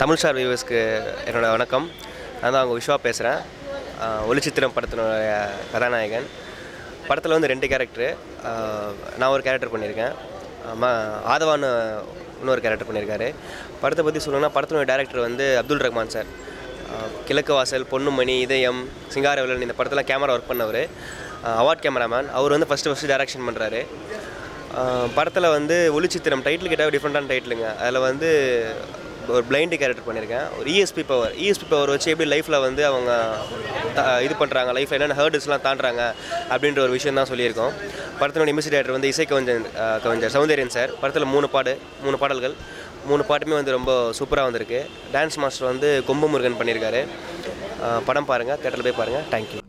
Tamil star வியூவர்ஸ்க்கு என்னோட வணக்கம். நான் தான் அவங்க விஷ்வா பேசுகிறேன் ஒளிச்சித்திரம் படத்தினுடைய கதாநாயகன். படத்தில் வந்து ரெண்டு கேரக்டரு நான் ஒரு கேரக்டர் பண்ணியிருக்கேன். ம ஆதவான்னு இன்னொரு கேரக்டர் பண்ணியிருக்காரு. படத்தை பற்றி சொல்லணும்னா படத்தினுடைய டேரக்டர் வந்து அப்துல் ரஹ்மான் சார். கிழக்கு வாசல் பொன்னுமணி இதயம் சிங்காரவிலன் இந்த படத்தில் கேமரா ஒர்க் பண்ணவர். அவார்ட் கேமராமேன் அவர் வந்து ஃபஸ்ட்டு ஃபஸ்ட்டு டேரக்ஷன் பண்ணுறாரு படத்தில் வந்து ஒளிச்சித்திரம் டைட்டில் கேட்டால் டிஃப்ரெண்ட்டான டைட்டிலுங்க அதில் வந்து ஒரு பிளைண்டு கேரக்டர் பண்ணியிருக்கேன். ஒரு இஎஸ்பி பவர் இஎஸ்பி பவர் வச்சு எப்படி லைஃப்பில் வந்து அவங்க இது பண்ணுறாங்க லைஃப்பில் என்னென்ன ஹேர்டஸ்லாம் தாண்டுறாங்க அப்படின்ற ஒரு விஷயம் தான் சொல்லியிருக்கோம். படத்தினுடைய மியூசிக் டேரக்டர் வந்து இசை கவிஞன் கவிஞர் சௌந்தர்யன் சார். படத்தில் மூணு பாடு மூணு பாடல்கள். மூணு பாட்டுமே வந்து ரொம்ப சூப்பராக வந்திருக்கு. டான்ஸ் மாஸ்டர் வந்து கொம்பு முருகன் பண்ணியிருக்காரு படம் பாருங்கள் தேட்டரில் போய் பாருங்கள் தேங்க்யூ